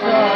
Yeah.